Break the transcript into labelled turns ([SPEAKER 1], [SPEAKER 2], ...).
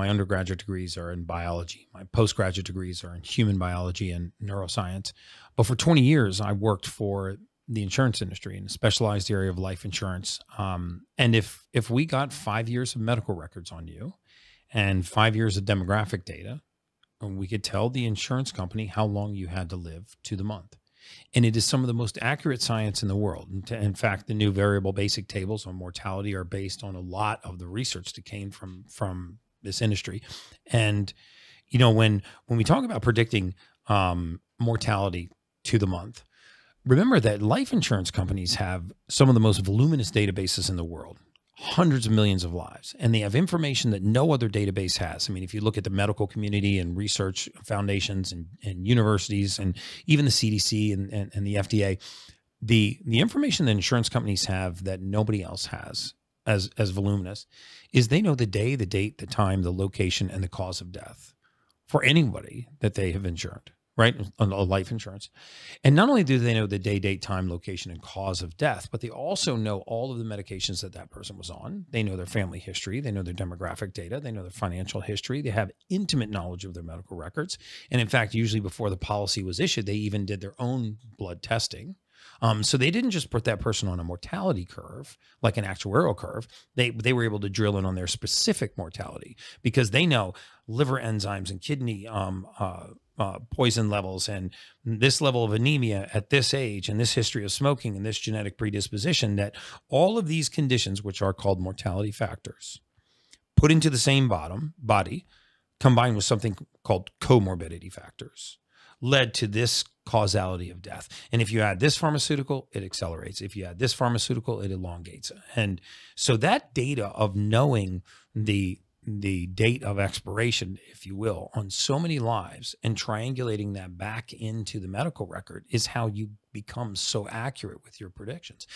[SPEAKER 1] My undergraduate degrees are in biology. My postgraduate degrees are in human biology and neuroscience. But for 20 years, I worked for the insurance industry in a specialized area of life insurance. Um, and if if we got five years of medical records on you and five years of demographic data, we could tell the insurance company how long you had to live to the month. And it is some of the most accurate science in the world. In fact, the new valuation basic tables on mortality are based on a lot of the research that came from from this industry. And you know, when when we talk about predicting um, mortality to the month, remember that life insurance companies have some of the most voluminous databases in the world hundreds of millions of lives and they have information that no other database has i mean if you look at the medical community and research foundations and, and universities and even the cdc and, and, and the fda the the information that insurance companies have that nobody else has as as voluminous is they know the day the date the time the location and the cause of death for anybody that they have insured right? On life insurance. And not only do they know the day, date, time, location, and cause of death, but they also know all of the medications that that person was on. They know their family history. They know their demographic data. They know their financial history. They have intimate knowledge of their medical records. And in fact, usually before the policy was issued, they even did their own blood testing. Um, so they didn't just put that person on a mortality curve, like an actuarial curve. They they were able to drill in on their specific mortality because they know liver enzymes and kidney um, uh, uh, poison levels and this level of anemia at this age and this history of smoking and this genetic predisposition that all of these conditions which are called mortality factors put into the same bottom body combined with something called comorbidity factors led to this causality of death. And if you add this pharmaceutical it accelerates. If you add this pharmaceutical it elongates. And so that data of knowing the the date of expiration, if you will, on so many lives and triangulating that back into the medical record is how you become so accurate with your predictions.